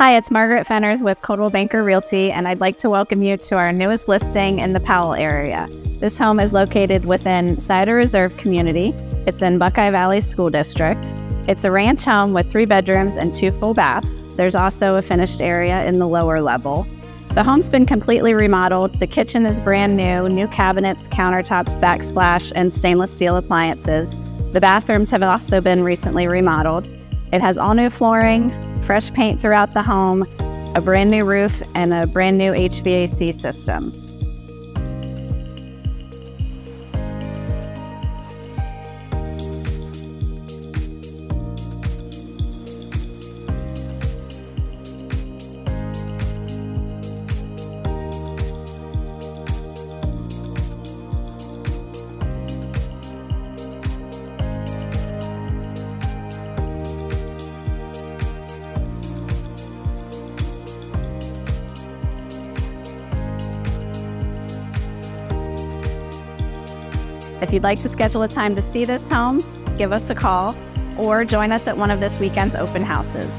Hi, it's Margaret Fenters with Coldwell Banker Realty, and I'd like to welcome you to our newest listing in the Powell area. This home is located within Scioto Reserve community. It's in Buckeye Valley School District. It's a ranch home with three bedrooms and two full baths. There's also a finished area in the lower level. The home's been completely remodeled. The kitchen is brand new, new cabinets, countertops, backsplash, and stainless steel appliances. The bathrooms have also been recently remodeled. It has all new flooring, fresh paint throughout the home, a brand new roof, and a brand new HVAC system. If you'd like to schedule a time to see this home, give us a call or join us at one of this weekend's open houses.